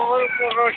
তোমার উপর রোজ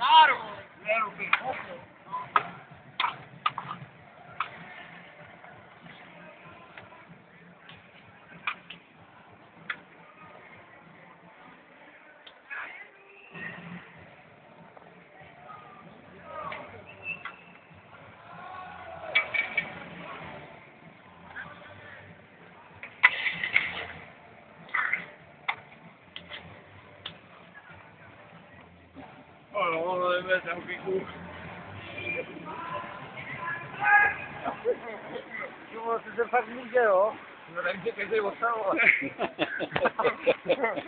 Not a little bit. Ano, ono nevíme ten píku. Ono se fakt může, jo? No nevím, že každý odstavoval.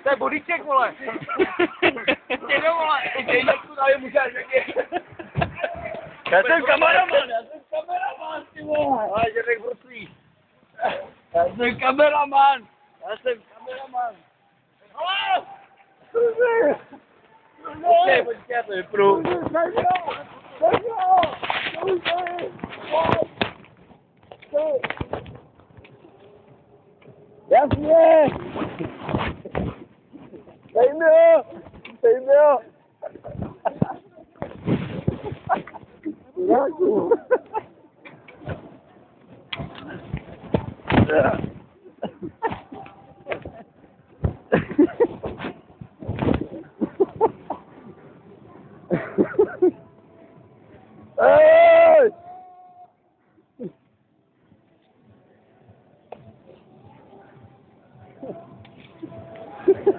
to je bodyček, vole. Ty Jde, vole. Ty Jde, kuda je mužáš, jak je. Já jsem kameraman, já jsem kameraman, ty vole. Ale že nech proslí. Já jsem kameraman. Já jsem kameraman. together, bro. Yes, yes. Stay there. Stay there. yeah.